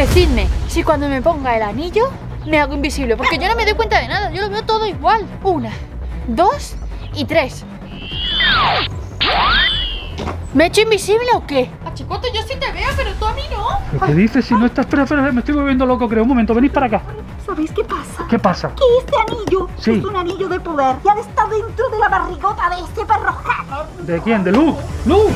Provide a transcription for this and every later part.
Decidme si cuando me ponga el anillo me hago invisible, porque yo no me doy cuenta de nada, yo lo veo todo igual. Una, dos y tres. ¿Me he hecho invisible o qué? A Chicote yo sí te veo, pero tú a mí no. ¿Qué dices si no estás? Espera, espera, me estoy volviendo loco, creo. Un momento, venís para acá. ¿Sabéis qué pasa? ¿Qué pasa? Que este anillo Sí. es un anillo de poder y ha estado dentro de la barrigota de este perro. ¿De quién? ¿De Lu? ¡Lu!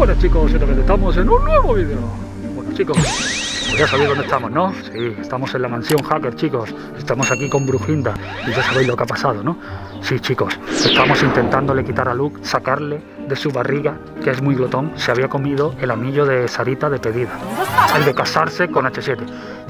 Buenas chicos, y estamos en un nuevo vídeo. Bueno chicos, pues ya sabéis dónde estamos, ¿no? Sí, estamos en la mansión hacker chicos. Estamos aquí con Brujinda y ya sabéis lo que ha pasado, ¿no? Sí chicos, estamos intentándole quitar a Luke, sacarle de su barriga, que es muy glotón, se había comido el anillo de Sarita de pedida. El de casarse con H7.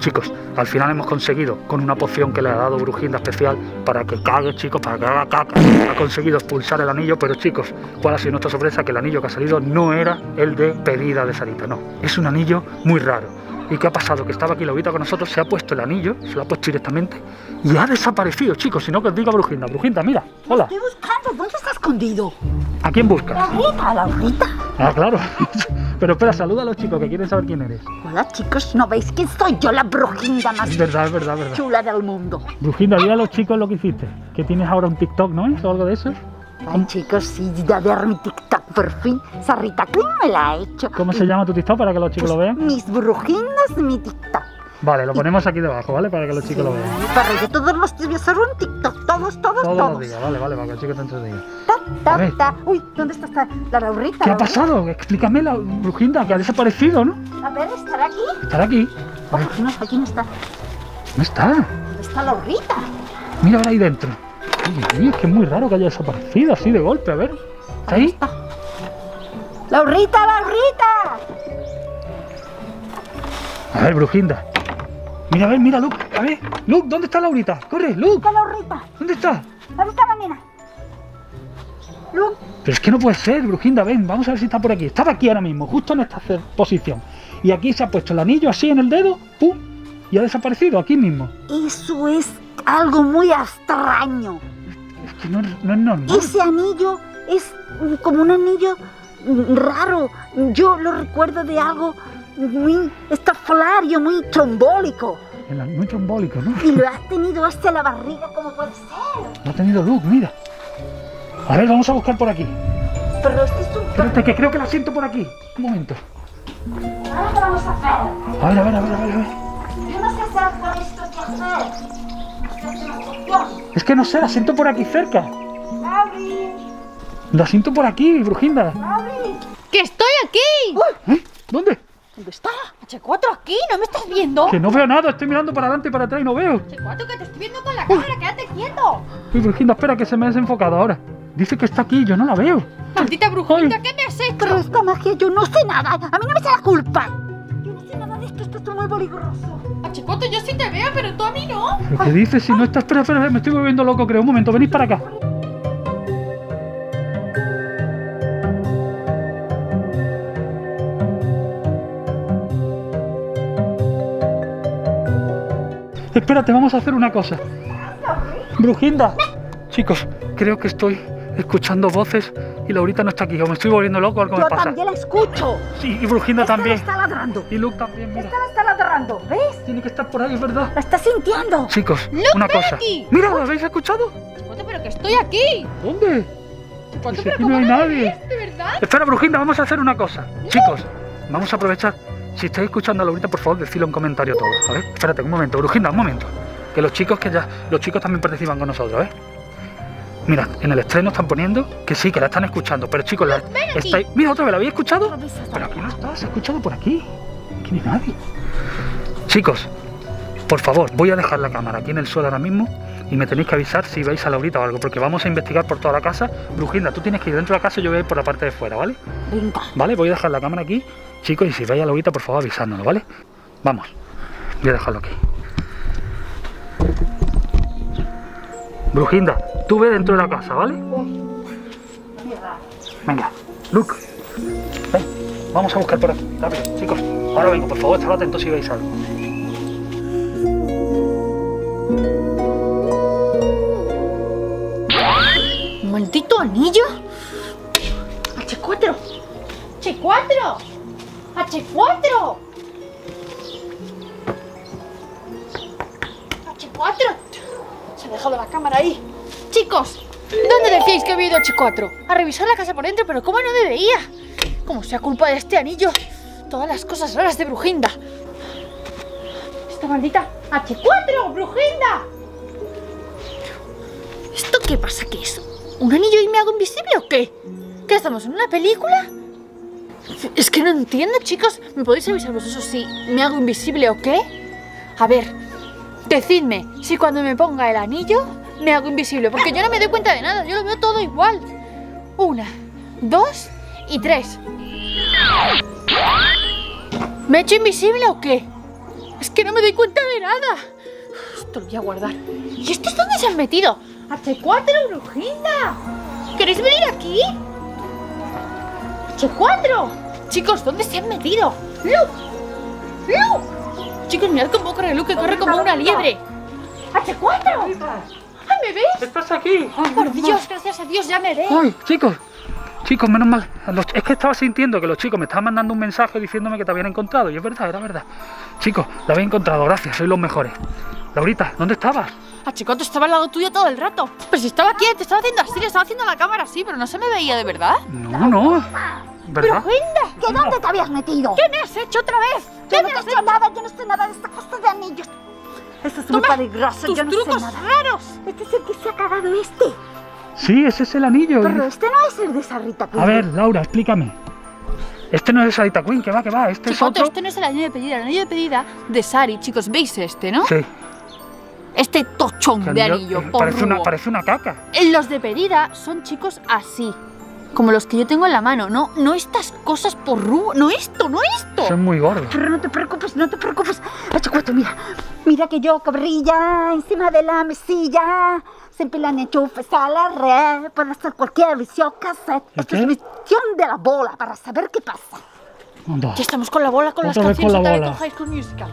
Chicos, al final hemos conseguido, con una poción que le ha dado Brujinda especial, para que cague, chicos, para que haga caca. Ha conseguido expulsar el anillo, pero chicos, ¿cuál ha sido nuestra sorpresa? Que el anillo que ha salido no era el de pedida de Sarita, no. Es un anillo muy raro. ¿Y qué ha pasado? Que estaba aquí Lobita con nosotros, se ha puesto el anillo, se lo ha puesto directamente y ha desaparecido, chicos. Si no, que os diga Brujinda. Brujinda, mira, hola. Estoy buscando. ¿Dónde está escondido? ¿A quién buscas? Laurita, Laurita. Ah, claro. Pero espera, saluda a los chicos que quieren saber quién eres. Hola chicos, ¿no veis que soy yo la brujinda más Es verdad, es verdad, es verdad. chula del mundo? Brujinda, dile a los chicos lo que hiciste. Que tienes ahora un TikTok, ¿no es? O algo de eso. Ay chicos, sí, de ver mi TikTok por fin. Sarita Queen me la ha hecho. ¿Cómo se llama tu TikTok para que los chicos lo vean? Mis brujinas, mi TikTok. Vale, lo ponemos aquí debajo, ¿vale? Para que los chicos lo vean. Para yo todos los días voy a hacer un TikTok, todos, todos, Todos todos. los días, vale, vale, para que los chicos te entretengan. Ta, ta, ta. Uy, ¿dónde está esta, la Laurita? ¿Qué ha pasado? Explícame, la Brujinda, que ha desaparecido, ¿no? A ver, ¿estará aquí? Estará aquí. Aquí no, aquí no está. no está. ¿Dónde está Laurita? Mira ahora ahí dentro. Oye, es que es muy raro que haya desaparecido así de golpe, a ver. ¿Está ahí? ¡Laurita, Laurita! A ver, Brujinda. Mira, a ver, mira, Luke. A ver, Luke, ¿dónde está Laurita? Corre, Luke. ¡Está Laurita! ¿Dónde está? ¿Dónde está la nena? Lu, Pero es que no puede ser, Brujinda, ven, vamos a ver si está por aquí. Estaba aquí ahora mismo, justo en esta posición. Y aquí se ha puesto el anillo así en el dedo, ¡pum! Y ha desaparecido, aquí mismo. eso es algo muy extraño. Es que no, no es normal. Ese anillo es como un anillo raro. Yo lo recuerdo de algo muy estafalario, muy trombólico. El muy trombólico, ¿no? Y lo has tenido hasta la barriga, como puede ser? Lo ha tenido Luke, mira. A ver, vamos a buscar por aquí. Pero este es un... Espérate, que creo que la siento por aquí. Un momento. Ahora qué vamos a hacer. A ver, a ver, a ver, a ver. a ver. Yo no sé hacer con esto qué hacer. Es que no sé, la siento por aquí cerca. La siento por aquí, Brujinda. ¡Que estoy aquí! ¿Eh? ¿Dónde? ¿Dónde está? H4 aquí, ¿no me estás viendo? Que no veo nada, estoy mirando para adelante y para atrás y no veo. H4 que te estoy viendo con la cámara, quédate quieto. Uy, Brujinda, espera que se me ha desenfocado ahora. Dice que está aquí, yo no la veo. Maldita brujita, ¿qué me has Pero hecho? esta magia yo no sé nada. A mí no me echa la culpa. Esto. Esto es muy peligroso. H4 yo sí te veo, pero tú a mí no. ¿Pero qué dices si no está? Espera, espera, me estoy volviendo loco, creo. Un momento, venís para acá. Espérate, vamos a hacer una cosa. Brujinda. Chicos, creo que estoy escuchando voces y Laurita no está aquí. O me estoy volviendo loco, algo me Yo pasa. también la escucho. Sí, y Brujinda Esta también. la está ladrando. Y Luke también, mira. Esta la está ladrando. ¿Ves? Tiene que estar por ahí, es verdad. La está sintiendo. Chicos, Luke, una ven cosa. aquí. Mira, ¿lo habéis escuchado? H4, pero que estoy aquí. ¿Dónde? H4, Si pero aquí ¿cómo no hay nadie. ves, ¿De verdad? Espera, Brujinda, vamos a hacer una cosa. Chicos, vamos a aprovechar. Si estáis escuchando a Laurita, por favor, decidlo en comentario todo. A ver, espérate un momento, Brujinda, un momento. Que los chicos que ya. Los chicos también participan con nosotros, ¿eh? Mira, en el estreno están poniendo que sí, que la están escuchando. Pero chicos, la, estáis. Mira, otra vez, ¿la habéis escuchado? Pero aquí no está, se ha escuchado por aquí. Aquí no hay nadie. Chicos, por favor, voy a dejar la cámara aquí en el suelo ahora mismo y me tenéis que avisar si veis a Laurita o algo, porque vamos a investigar por toda la casa. Brujinda, tú tienes que ir dentro de la casa y yo voy a ir por la parte de fuera, ¿vale? Venga. Vale, voy a dejar la cámara aquí, chicos, y si veis a Laurita, por favor, avisárnoslo, ¿vale? Vamos, voy a dejarlo aquí. Brujinda, tú ve dentro de la casa, ¿vale? Venga, Luke, ven, vamos a buscar por aquí, rápido, chicos. Ahora vengo, por favor, estad atentos si veis algo. maldito anillo. H4. H4. H4. H4. Se ha dejado la cámara ahí. Chicos, ¿dónde decíais que había ido H4? A revisar la casa por dentro, pero ¿cómo no me veía? Como sea culpa de este anillo, todas las cosas raras de Brujinda. Esta maldita H4, Brujinda. ¿Esto qué pasa? ¿Qué es? ¿Un anillo y me hago invisible o qué? ¿Qué estamos en una película? Es que no entiendo, chicos. ¿Me podéis avisar vosotros si me hago invisible o qué? A ver, decidme si cuando me ponga el anillo me hago invisible, porque yo no me doy cuenta de nada, yo lo veo todo igual. Una, dos y tres. ¿Me he hecho invisible o qué? Es que no me doy cuenta de nada. Esto lo voy a guardar. ¿Y estos dónde se han metido? H4, Brujinda. ¿Queréis venir aquí? H4. Chicos, ¿dónde se han metido? ¡Luke! ¡Luke! Chicos, mirad cómo corre Luke, que corre como una liebre. ¡H4! ¡Ay, me ves! ¿Estás aquí? ¡Ay, por Dios! Gracias a Dios, ya me ves. ¡Ay, chicos! Chicos, menos mal. Los- es que estaba sintiendo que los chicos me estaban mandando un mensaje diciéndome que te habían encontrado. Y es verdad, era verdad. Chicos, la habéis encontrado, gracias, sois los mejores. Laurita, ¿dónde estabas? H4 estaba al lado tuyo todo el rato. Pero si estaba aquí, te estaba haciendo así, le estaba haciendo la cámara así, pero no se me veía de verdad. No, no. ¿Verdad? ¿Que dónde te habías metido? ¿Qué me has hecho otra vez? Yo ¿Qué no me te has sé hecho? nada, yo no sé nada de esta cosa de anillos. Eso es muy peligroso, tus yo no sé trucos nada. raros. Este es el que se ha cagado este. Sí, ese es el anillo. Pero este no es el de esa Rita A ver, Laura, explícame. Este no es Sarita Queen, que va, que va. Este es otro. este no es el anillo de pedida, el anillo de pedida de Sari. Chicos, ¿veis este, no? Sí. Este tochón de anillo- anillo, eh, parece, una, parece una caca. En Los de pedida son chicos así. Como los que yo tengo en la mano. No, no estas cosas por No esto, no esto. Son muy gordos. Pero no te preocupes, no te preocupes. H4, mira. Mira que yo cabrilla encima de la mesilla. Siempre han enchufes a la red. Puede hacer cualquier visión cassette. ¿Y Esto es visión de la bola para saber qué pasa. Anda. Ya estamos con la bola, con las canciones, con la bola. High School Musical.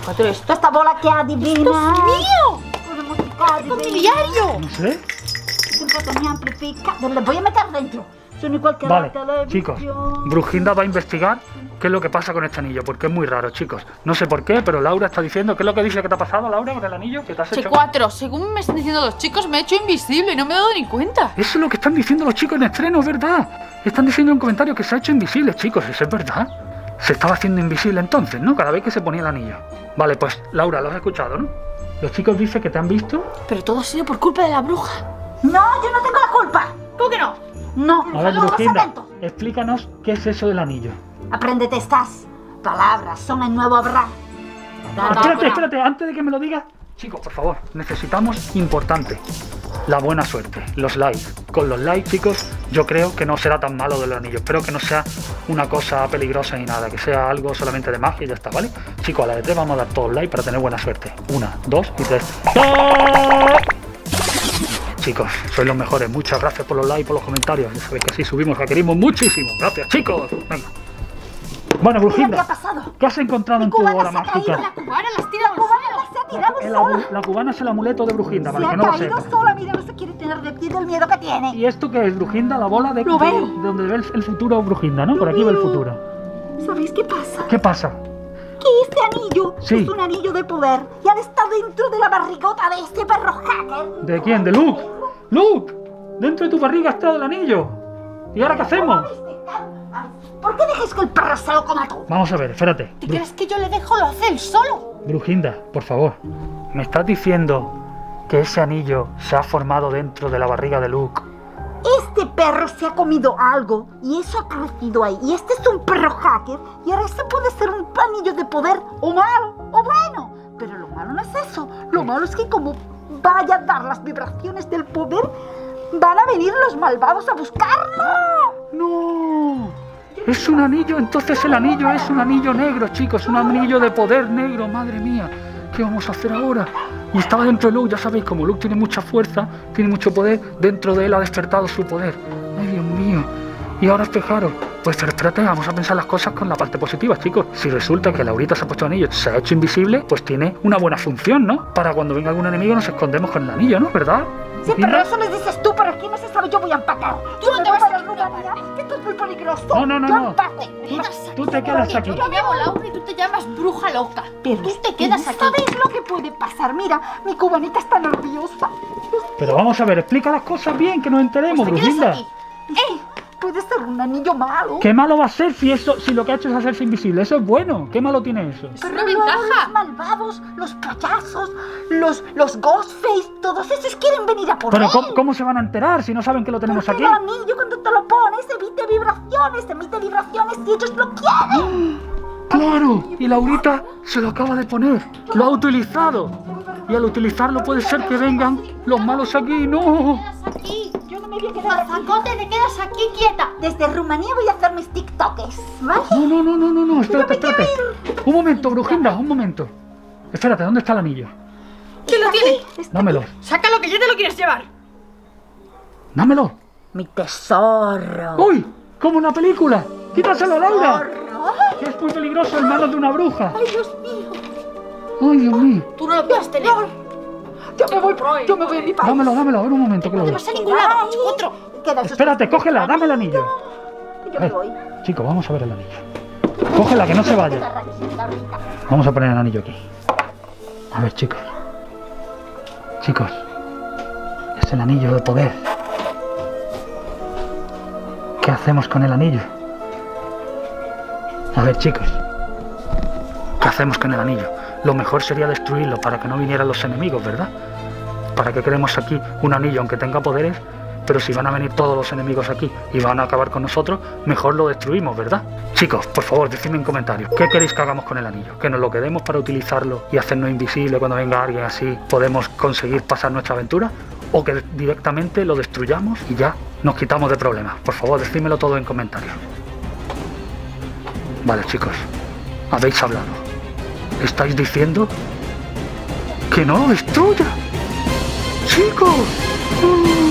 H4, esto Esta bola que adivina. ¡Dios mío! Una música ¡Con mi diario! No sé. Siempre tenía amplificador. Le voy a meter dentro. Son igual que Vale, la chicos. Brujinda va a investigar qué es lo que pasa con este anillo, porque es muy raro, chicos. No sé por qué, pero Laura está diciendo. ¿Qué es lo que dice que te ha pasado, Laura, con el anillo? ¿Que te has hecho? H4, según me están diciendo los chicos, me he hecho invisible y no me he dado ni cuenta. Eso es lo que están diciendo los chicos en estreno, es verdad. Están diciendo en un comentario que se ha hecho invisible, chicos, eso es verdad. Se estaba haciendo invisible entonces, ¿no? Cada vez que se ponía el anillo. Vale, pues Laura, lo has escuchado, ¿no? Los chicos dicen que te han visto. Pero todo ha sido por culpa de la bruja. No, yo no tengo la culpa. ¿Cómo que no? No. A ver, atentos. explícanos qué es eso del anillo. Apréndete estas palabras. Son el nuevo da, espérate, espérate, antes de que me lo digas. Chicos, por favor, necesitamos importante. La buena suerte, los likes. Con los likes, chicos, yo creo que no será tan malo del anillo. Espero que no sea una cosa peligrosa ni nada, que sea algo solamente de magia y ya está, ¿vale? Chicos, a la de tres vamos a dar todos like para tener buena suerte. Una, dos y tres. ¡Ah! Chicos, sois los mejores. Muchas gracias por los likes por los comentarios. Ya sabéis que así subimos queremos muchísimo. Gracias, chicos. Venga. Bueno, Mira qué ha Brujinda, pasado. ¿qué has encontrado en tu caído, mágica? la Cubana las tira se ha El sola. la cubana es el amuleto de Brujinda, Se para ha que no lo caído sepa. sola. Mira, no se quiere tener de pie del miedo que tiene. ¿Y esto qué es? Brujinda, la bola de, Lo de- donde ve el, el futuro Brujinda, ¿no? Por aquí ve el futuro. ¿Sabéis qué pasa? ¿Qué pasa? Que este anillo Sí. es un anillo de poder y ahora está dentro de la barrigota de este perro hacker. ¿De quién? ¿De Luke? ¡Luke! Dentro de tu barriga está el anillo. ¿Y ahora qué hacemos? ¿Por qué dejáis que el perro se lo coma todo? Vamos a ver, espérate. ¿Te Bru- crees que yo le dejo lo hace él solo? Brujinda, por favor. ¿Me estás diciendo que ese anillo se ha formado dentro de la barriga de Luke? Este perro se ha comido algo y eso ha crecido ahí. Y este es un perro hacker y ahora este puede ser un anillo de poder o malo o bueno. Pero lo malo no es eso. Lo malo es que como vaya a dar las vibraciones del poder, van a venir los malvados a buscarlo. ¡No! Es un anillo, entonces el anillo es un anillo negro, chicos, un anillo de poder negro, madre mía. ¿Qué vamos a hacer ahora? Y estaba dentro de Luke, ya sabéis, como Luke tiene mucha fuerza, tiene mucho poder, dentro de él ha despertado su poder. ¡Ay, Dios mío! Y ahora fijaros, pues pero espérate, vamos a pensar las cosas con la parte positiva, chicos. Si resulta que Laurita se ha puesto anillo, se ha hecho invisible, pues tiene una buena función, ¿no? Para cuando venga algún enemigo nos escondemos con el anillo, ¿no? ¿Verdad? Sí, pero Linda? eso le dices tú, no se sabe, yo voy a empacar. Tú no te vas a ninguna que esto es muy peligroso. No, no, no, Yo no. empaco. Tú te quedas aquí. Yo me llamo Laura y tú te llamas bruja loca. Pero tú te quedas ¿ustedes aquí. ¿Sabéis lo que puede pasar? Mira, mi cubanita está nerviosa. Pero vamos a ver, explica las cosas bien, que nos enteremos, Pues te Puede ser un anillo malo. ¿Qué malo va a ser si eso, si lo que ha hecho es hacerse invisible? Eso es bueno. ¿Qué malo tiene eso? Es Pero una ventaja. los malvados, los payasos, los, los Ghostface, todos esos quieren venir a por Pero él. ¿cómo, cómo se van a enterar si no saben que lo tenemos Porque aquí? el anillo cuando te lo pones emite vibraciones, emite vibraciones y ellos lo quieren. ¡Claro! Y Laurita se lo acaba de poner. Lo ha utilizado. Y al utilizarlo puede ser que vengan los malos aquí. ¡No! Te quedas aquí. Yo no me voy a quedar aquí. Mazacote, te quedas aquí quieta. Desde Rumanía voy a hacer mis TikToks, ¿vale? No, no, no, no, no, no. Espérate, espérate. Un momento, Brujinda, un momento. Espérate, ¿dónde está el anillo? ¿Quién lo tiene? Dámelo. Sácalo que ya te lo quieres llevar. Dámelo. Mi tesoro. ¡Uy! ¡Como en la película! ¡Quítaselo, Laura! Que es muy peligroso en manos de una bruja. Ay, Dios mío. ¡Ay, Dios mío! Tú no lo puedes tener. Yo me voy, yo me voy a mi país. Dámelo, dámelo, a ver un momento que lo No te veo. vas a ningún lado, otro. Queda eso. Espérate, cógela, dame el anillo. Yo me voy. chico, vamos a ver el anillo. Cógela, que no se vaya. Vamos a poner el anillo aquí. A ver, chicos. Chicos. Es el anillo de poder. ¿Qué hacemos con el anillo? A ver, chicos. ¿Qué hacemos con el anillo? Lo mejor sería destruirlo para que no vinieran los enemigos, ¿verdad? ¿Para qué queremos aquí un anillo aunque tenga poderes? Pero si van a venir todos los enemigos aquí y van a acabar con nosotros, mejor lo destruimos, ¿verdad? Chicos, por favor, decidme en comentarios, ¿qué queréis que hagamos con el anillo? ¿Que nos lo quedemos para utilizarlo y hacernos invisible cuando venga alguien así podemos conseguir pasar nuestra aventura? ¿O que directamente lo destruyamos y ya nos quitamos de problemas? Por favor, decídmelo todo en comentarios. Vale, chicos, habéis hablado. ¿Estáis diciendo que no lo destruya? ¡Chicos!